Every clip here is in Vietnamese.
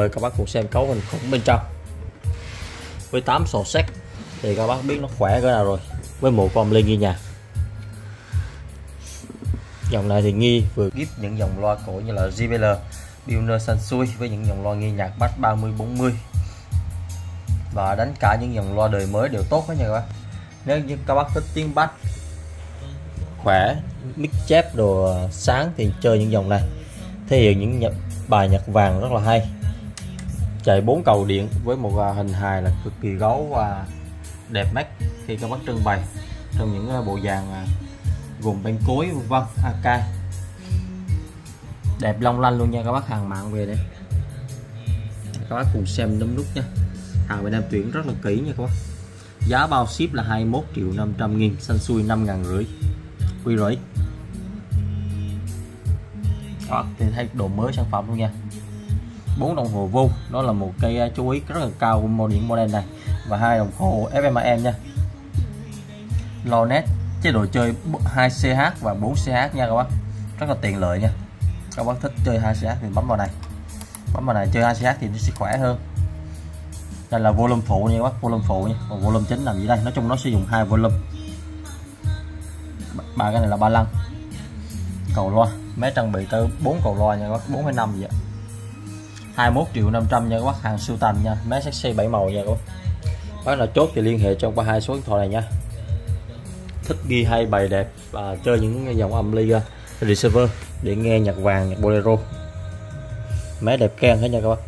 Mời các bác cùng xem cấu hình khủng bên trong. Với 8 sổ sách, Thì các bác biết nó khỏe cỡ nào rồi. Với một con linh như nhà. Dòng này thì nghi vừa gift những dòng loa cổ như là JBL Pioneer Sansui với những dòng loa nghi nhạc bass 30-40 Và đánh cả những dòng loa đời mới đều tốt hết nha các bác. Nếu như các bác thích tiếng bass khỏe, mic chép đồ sáng thì chơi những dòng này. Thể hiện những bài nhạc vàng rất là hay chạy bốn cầu điện. Với một à, hình hài là cực kỳ gấu và đẹp mắt khi các bác trưng bày trong những à, bộ dàn à, gồm bên cối, vân vân AK đẹp long lanh luôn nha, các bác hàng mạng về đây. Các bác cùng xem đấm nút nha. Hàng bên em tuyển rất là kỹ nha các bác. Giá bao ship là 21 triệu 500 nghìn, xanh xui 5 ngàn rưỡi. Quy rưỡi đó thì thấy đồ mới sản phẩm luôn nha bốn đồng hồ vuông. Đó là một cây à, chú ý rất là cao của model model này. Và hai đồng hồ FMAM nha. Lo nét chế độ chơi 2CH và 4CH nha các bác. Rất là tiện lợi nha. Các bác thích chơi 2CH thì bấm vào này. Bấm vào này chơi 2CH thì nó sẽ khỏe hơn. Đây là volume phụ nha các bác volume phụ nha. Còn volume chính nằm dưới đây. Nói chung nó sử dụng hai volume. Ba cái này là ba lăng. Cầu loa. Máy trang bị tới 4 cầu loa nha các bác 4,5 vậy 21 triệu 500 nha các bác. Hàng siêu tầm nha. Máy sexy 7 màu nha các bác. Bác nào chốt thì liên hệ trong qua hai số điện thoại này nha. Thích ghi hay bài đẹp và chơi những dòng âm ly à, receiver để nghe nhạc vàng, nhạc bolero. Máy đẹp keng hết nha các bác.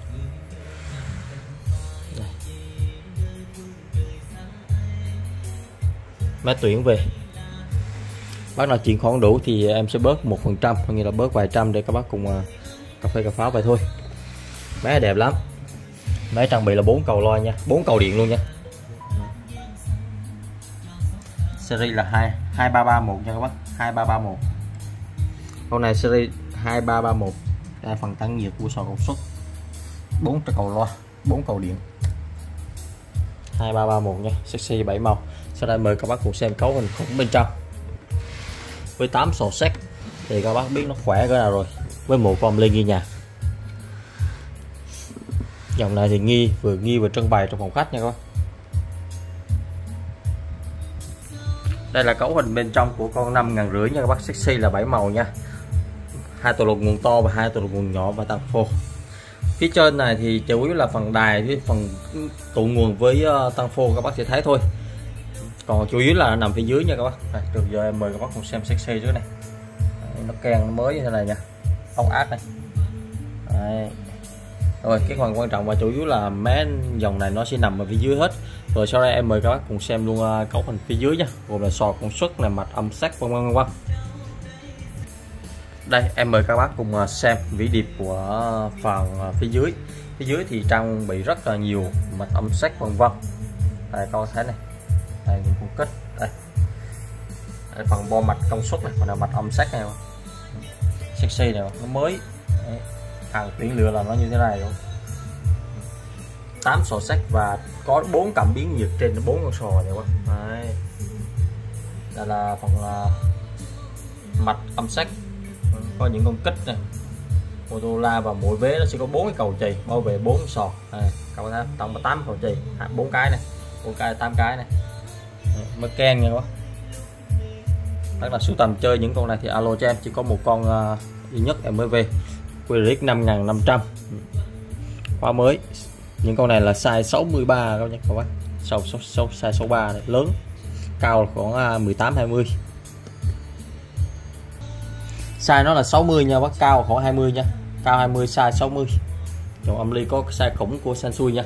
Máy tuyển về. Bác nào chuyển khoản đủ thì em sẽ bớt một phần trăm như là bớt vài trăm để các bác cùng à, cà phê cà pháo vậy thôi máy đẹp lắm. Máy trang bị là bốn cầu loa nha. Bốn cầu điện luôn nha. Series là hai hai ba ba một nha các bác. Hai ba ba một. Con này series hai ba ba một. Đây phần tăng nhiệt của sò công suất. Bốn cái cầu loa bốn cầu điện. 2331 nha sexy 7 màu. Sau đây mời các bác cùng xem cấu hình khủng bên trong. Với 8 sổ sách thì các bác biết nó khỏe cỡ nào rồi. Với một con lên ghi nhà dòng này thì nghi vừa nghi vừa trưng bày trong phòng khách nha các bác đây là cấu hình bên trong của con năm ngàn rưỡi nha các bác sexy là bảy màu nha. Hai tổ lục nguồn to và hai tổ lục nguồn nhỏ và tăng phô. Phía trên này thì chủ yếu là phần đài với phần tụ nguồn với ờ, tăng phô các bác sẽ thấy thôi. Còn chủ yếu là nằm phía dưới nha các bác. Đây, từ giờ em mời các bác cùng xem sexy trước này. Nó kèn nó mới như thế này nha. Ốc ác này rồi, cái phần quan trọng và chủ yếu là mé dòng này nó sẽ nằm ở phía dưới hết. Rồi sau đây em mời các bác cùng xem luôn à, cấu hình phía dưới nha. Gồm là sò công suất là mạch âm sắc, vân vân vân đây, em mời các bác cùng à, xem vĩ điệp của phần à, phía dưới. Phía dưới thì trang bị rất là nhiều mạch âm sắc, vân vân. Đây con thấy này. Đây những cung kết. Đây. đây, phần bo mạch công suất này, còn là mạch âm sắc này sexy này nó mới. Đấy hàng tuyển lựa là nó như thế này luôn 8 sò sách và có 4 cảm biến nhiệt trên 4 con sò này quá. Đấy. đây là phần uh, mạch âm sách có những con kích này Motorola và mỗi vế nó sẽ có bốn cái cầu chì bao vệ bốn sò. Này, cầu thấy tổng là tám cầu chì. Bốn cái này bốn cái tám cái này mới ken nha quá. Bác rất là sưu tầm chơi những con này. Thì alo cho em chỉ có một con uh, duy nhất em mới về. QRX 5500 khóa mới. Những con này là size 63 các bác sâu sâu sâu size 63 này, lớn. Cao khoảng à, 18 20 size nó là 60 nha bác cao khoảng 20 nha. Cao 20 size 60 dòng âm ly có size khủng của Sansui nha.